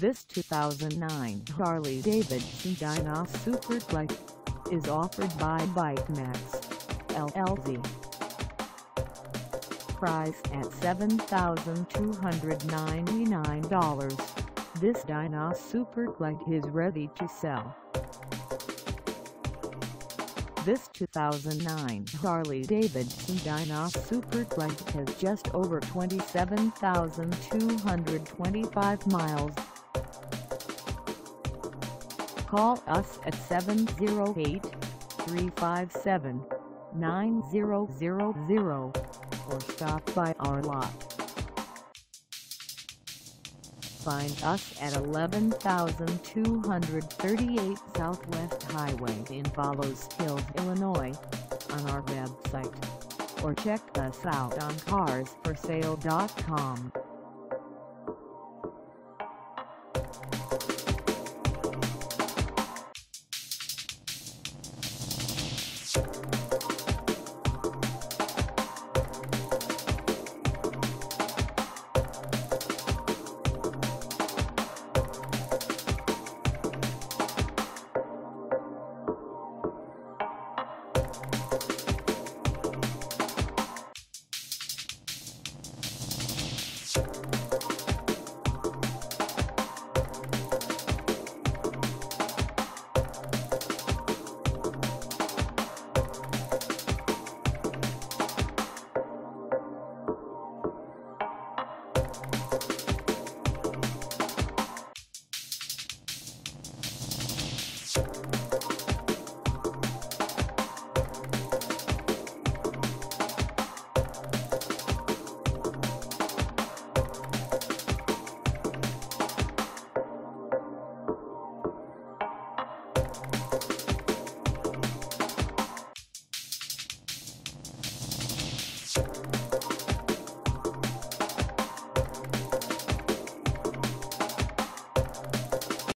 This 2009 Harley-Davidson Dyna Superglide is offered by BikeMax LLC. Price at $7,299, this Dyna Superglide is ready to sell. This 2009 Harley-Davidson Dyna Superglide has just over 27,225 miles. Call us at 708-357-9000 or stop by our lot. Find us at 11238 Southwest Highway in Palos Hills, Illinois on our website or check us out on carsforsale.com.